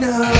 know.